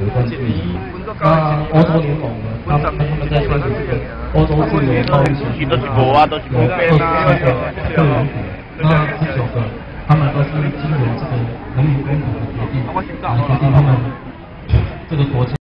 有关注你。那欧洲联盟呢，他们他们在争取这个，欧洲自由贸易协定的，有二十三个个人股，那十九个，他们都是经由这个人民公投的决定来决定他们这个国家。